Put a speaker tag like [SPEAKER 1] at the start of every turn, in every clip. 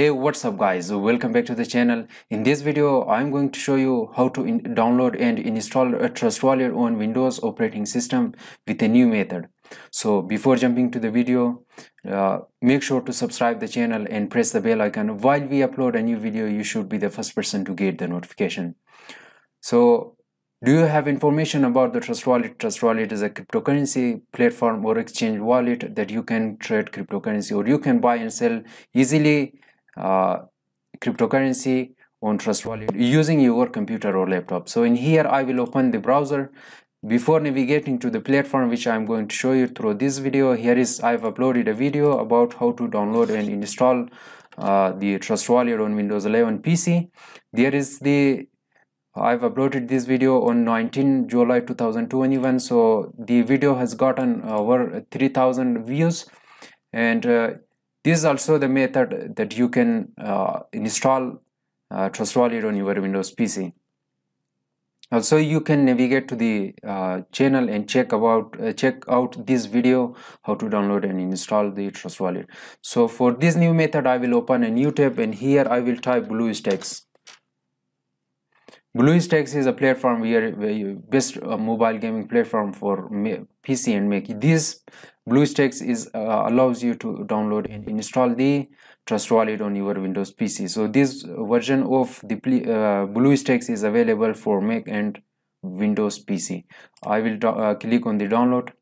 [SPEAKER 1] Hey what's up guys? Welcome back to the channel. In this video I'm going to show you how to download and install a Trust Wallet on Windows operating system with a new method. So before jumping to the video uh, make sure to subscribe the channel and press the bell icon. While we upload a new video you should be the first person to get the notification. So do you have information about the Trust Wallet? Trust Wallet is a cryptocurrency platform or exchange wallet that you can trade cryptocurrency or you can buy and sell easily. uh, cryptocurrency on Trust Wallet using your computer or laptop. So in here I will open the browser. Before navigating to the platform which I'm going to show you through this video, here is I've uploaded a video about how to download and install uh, the Trust Wallet on Windows 11 PC. There is the I've uploaded this video on 19 July 2021 so the video has gotten over 3000 views and uh, this is also the method that you can uh, install uh, Trust Wallet on your Windows PC. Also, you can navigate to the uh, channel and check about uh, check out this video how to download and install the Trust Wallet. So for this new method, I will open a new tab and here I will type BlueStacks. BlueStacks is a platform where, where best uh, mobile gaming platform for PC and Mac. This BlueStacks is uh, allows you to download and install the Trust Wallet on your Windows PC. So this version of the uh, BlueStacks is available for Mac and Windows PC. I will uh, click on the download.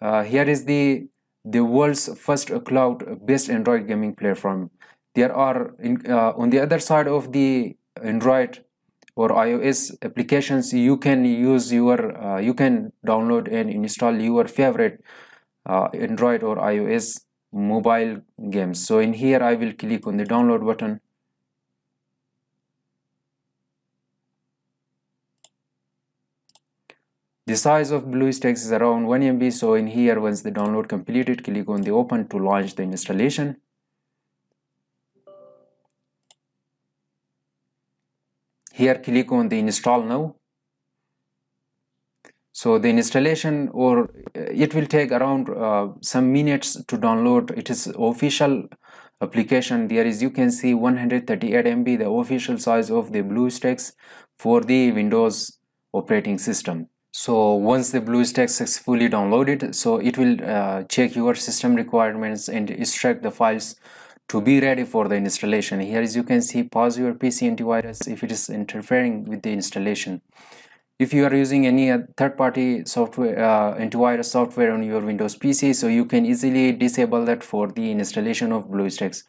[SPEAKER 1] Uh, here is the the world's first cloud-based Android gaming platform. There are in, uh, on the other side of the Android or iOS applications you can use your uh, you can download and install your favorite uh, Android or iOS mobile games. So in here I will click on the download button. The size of BlueStacks is around 1 MB so in here once the download completed click on the open to launch the installation here click on the install now. So the installation or uh, it will take around uh, some minutes to download. It is official application. There is you can see 138 MB the official size of the BlueStacks for the Windows operating system. So once the BlueStacks successfully downloaded so it will uh, check your system requirements and extract the files to be ready for the installation. Here as you can see pause your PC antivirus if it is interfering with the installation. If you are using any third-party software uh, antivirus software on your Windows PC so you can easily disable that for the installation of BlueStacks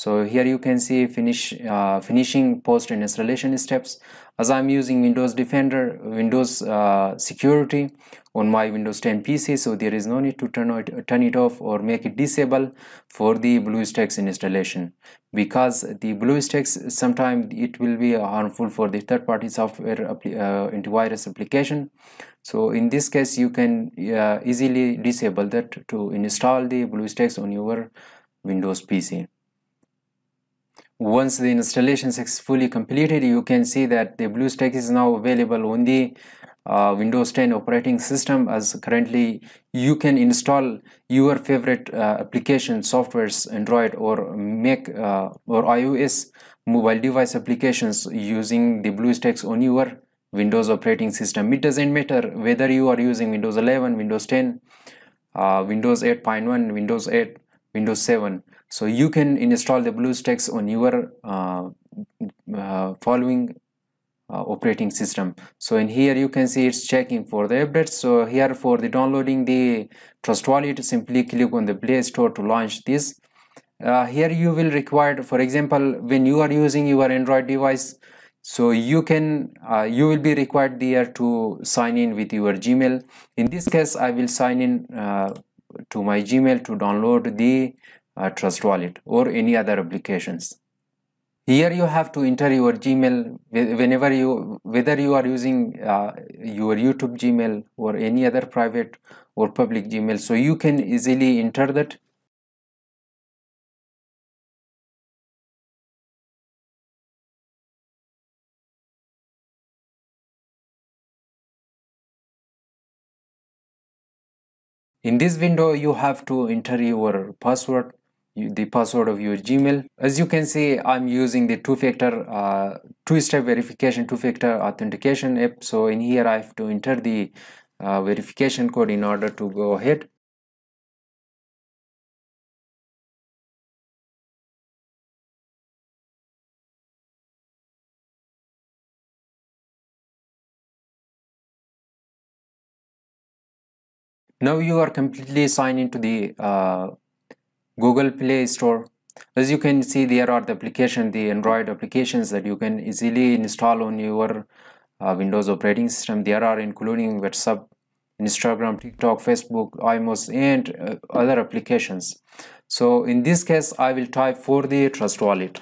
[SPEAKER 1] so here you can see finish uh, finishing post installation steps. As I'm using Windows Defender Windows uh, security on my Windows 10 PC so there is no need to turn it, turn it off or make it disable for the BlueStacks installation. Because the BlueStacks sometimes it will be harmful for the third-party software uh, antivirus application. So in this case you can uh, easily disable that to install the BlueStacks on your Windows PC once the installation is fully completed you can see that the BlueStack is now available on the uh, Windows 10 operating system as currently you can install your favorite uh, application softwares Android or Mac uh, or iOS mobile device applications using the BlueStacks on your Windows operating system. It doesn't matter whether you are using Windows 11 Windows 10 uh, Windows 8.1 Windows 8 Windows 7 so you can install the BlueStacks on your uh, uh, following uh, operating system. So in here you can see it's checking for the updates. So here for the downloading the trust wallet simply click on the play store to launch this. Uh, here you will require for example when you are using your android device so you can uh, you will be required there to sign in with your gmail. In this case i will sign in uh, to my gmail to download the uh, trust wallet or any other applications. Here you have to enter your gmail whenever you whether you are using uh, your youtube gmail or any other private or public gmail so you can easily enter that. In this window you have to enter your password the password of your gmail. As you can see i'm using the two-factor uh, two-step verification two-factor authentication app. So in here i have to enter the uh, verification code in order to go ahead. Now you are completely signed into the uh, Google Play Store. As you can see there are the application the Android applications that you can easily install on your uh, Windows operating system. There are including WhatsApp Instagram TikTok Facebook iMos and uh, other applications. So in this case I will type for the trust wallet.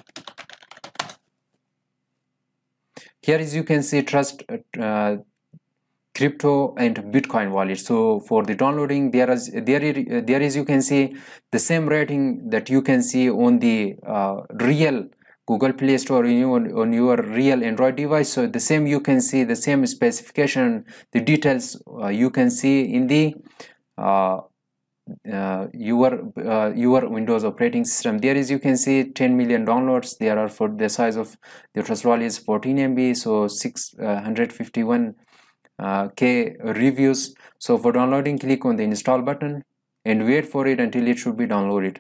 [SPEAKER 1] Here as you can see trust uh, crypto and bitcoin wallet. So for the downloading there is there is, there is you can see the same rating that you can see on the uh, real google play store on your, on your real android device. So the same you can see the same specification the details uh, you can see in the uh, uh, your uh, your windows operating system. There is you can see 10 million downloads. There are for the size of the trust wallet is 14 mb so 651 uh, k reviews. So for downloading click on the install button and wait for it until it should be downloaded.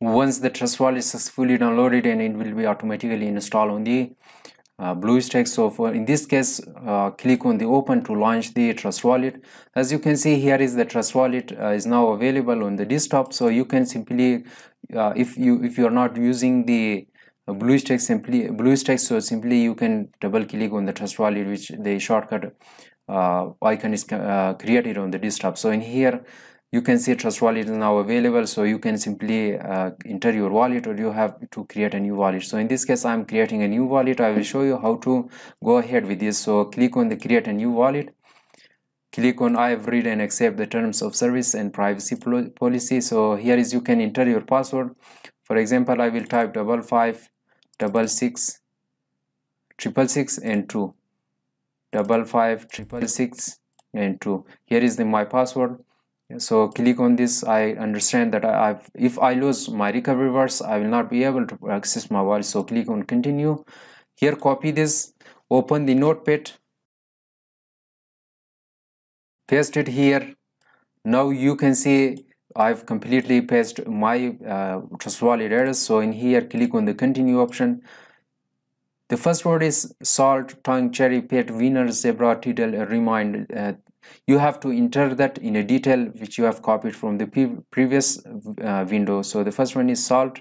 [SPEAKER 1] Once the trust wallet is successfully downloaded and it will be automatically installed on the uh, BlueStacks so for in this case uh, click on the open to launch the trust wallet. As you can see here is the trust wallet uh, is now available on the desktop. So you can simply uh, if you if you are not using the uh, BlueStacks simply BlueStacks so simply you can double click on the trust wallet which the shortcut icon is created on the desktop. So in here you can see trust wallet is now available so you can simply uh, enter your wallet or you have to create a new wallet. So in this case i'm creating a new wallet. I will show you how to go ahead with this. So click on the create a new wallet. Click on I have read and accept the terms of service and privacy policy. So here is you can enter your password. For example I will type double five double six triple six and two. Double five triple six and two. Here is the my password so click on this. I understand that I, have if I lose my recovery words I will not be able to access my wallet. So click on continue. Here copy this. Open the notepad. Paste it here. Now you can see I've completely pasted my uh, trust wallet address. So in here click on the continue option. The first word is salt tongue cherry pet winner zebra title remind uh, you have to enter that in a detail which you have copied from the pre previous uh, window. So the first one is salt.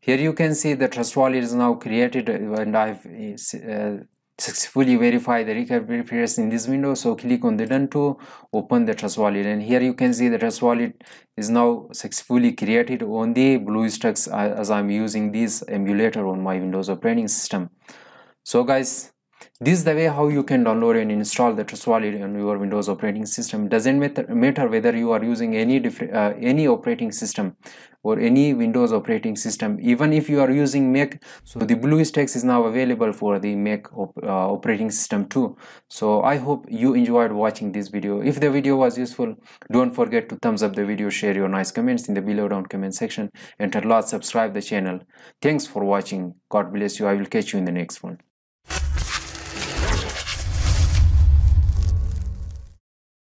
[SPEAKER 1] Here you can see the trust wallet is now created and I've uh, successfully verify the recovery periods in this window. So click on the done to open the trust wallet. And here you can see the trust wallet is now successfully created on the BlueStacks uh, as I'm using this emulator on my Windows operating system. So guys this is the way how you can download and install the Trust Wallet on your Windows operating system. Doesn't matter whether you are using any different uh, any operating system or any Windows operating system. Even if you are using Mac, so the BlueStacks is now available for the Mac op uh, operating system too. So I hope you enjoyed watching this video. If the video was useful, don't forget to thumbs up the video, share your nice comments in the below down comment section, and a lot subscribe the channel. Thanks for watching. God bless you. I will catch you in the next one.